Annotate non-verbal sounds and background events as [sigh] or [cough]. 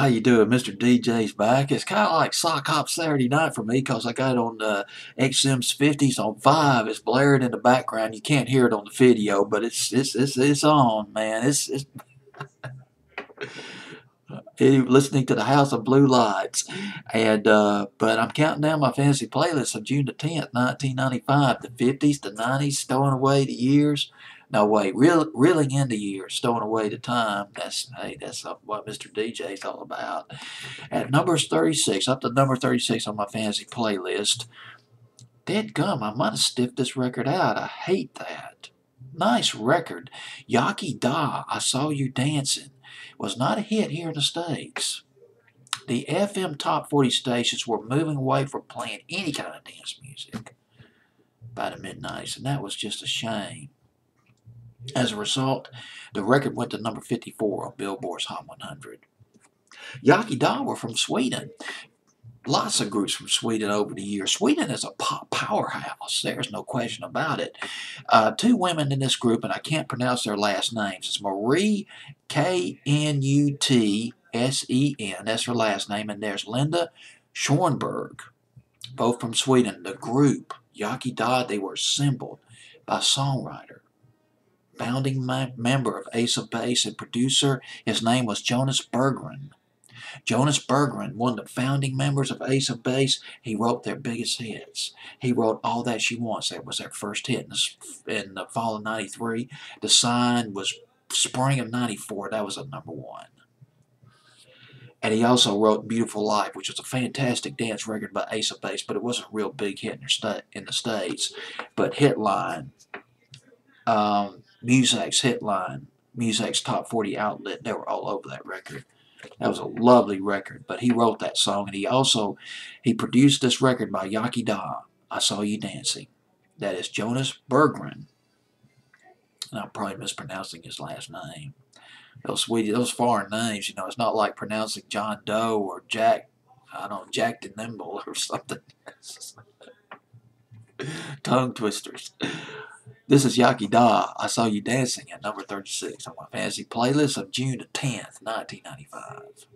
How you doing? Mr. DJ's back. It's kind of like Sock Hop Saturday night for me because I got on uh, XM's 50s on 5. It's blaring in the background. You can't hear it on the video, but it's it's it's, it's on, man. It's, it's [laughs] listening to the House of Blue Lights. And uh, but I'm counting down my fantasy playlist of June the 10th, 1995, the 50s, the 90s, stowing away the years. No, way, reel, reeling in the years, stowing away the time. That's hey, that's what Mr. DJ is all about. At number 36, up to number 36 on my fantasy playlist. Dead gum, I might have stiffed this record out. I hate that. Nice record. Yaki Da, I Saw You Dancing was not a hit here in the States. The FM top 40 stations were moving away from playing any kind of dance music by the mid 90s, and that was just a shame. As a result, the record went to number 54 on Billboard's Hot 100. Yaki Da were from Sweden lots of groups from Sweden over the years. Sweden is a pop powerhouse. There's no question about it. Uh, two women in this group, and I can't pronounce their last names. It's Marie K N U T S E N. That's her last name. And there's Linda Schornberg, both from Sweden. The group, Yaki Da, they were assembled by songwriter, founding member of Ace of Base and producer. His name was Jonas Berggren. Jonas Berggren, one of the founding members of Ace of Base, he wrote their biggest hits. He wrote All That She Wants. That was their first hit in the, fall of 93. The Sign was spring of 94. That was a number one. And he also wrote Beautiful Life, which was a fantastic dance record by Ace of Base, but it wasn't a real big hit in, in the States. But Hitline, um, Muzak's Hitline, Muzak's Top 40 Outlet, they were all over that record. That was a lovely record, but he wrote that song, and he also he produced this record by Yaki Da. I saw you dancing. That is Jonas Berggren. And I'm probably mispronouncing his last name. Those sweetie, those foreign names, you know, it's not like pronouncing John Doe or Jack, I don't know, Jack the Nimble or [laughs] something. [laughs] Tongue twisters. This is Yaki Da. I saw you dancing at number 36 on my fantasy playlist of June 10th, 1995.